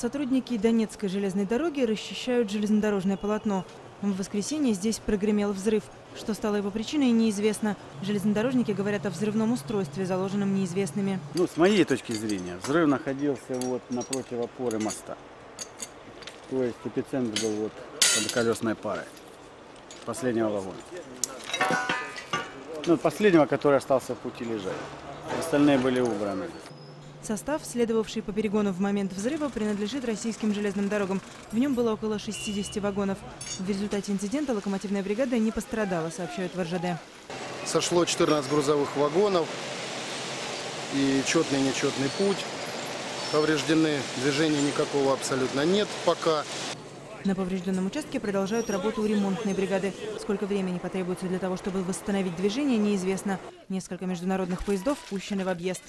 Сотрудники Донецкой железной дороги расчищают железнодорожное полотно. В воскресенье здесь прогремел взрыв. Что стало его причиной, неизвестно. Железнодорожники говорят о взрывном устройстве, заложенном неизвестными. Ну, с моей точки зрения, взрыв находился вот напротив опоры моста. То есть эпицентр был вот под колесной парой последнего вагона. Ну, последнего, который остался в пути лежать. Остальные были убраны. Состав, следовавший по перегону в момент взрыва, принадлежит российским железным дорогам. В нем было около 60 вагонов. В результате инцидента локомотивная бригада не пострадала, сообщают в РЖД. Сошло 14 грузовых вагонов и четный и нечетный путь. Повреждены, движения никакого абсолютно нет пока. На поврежденном участке продолжают работу ремонтной бригады. Сколько времени потребуется для того, чтобы восстановить движение, неизвестно. Несколько международных поездов пущены в объезд.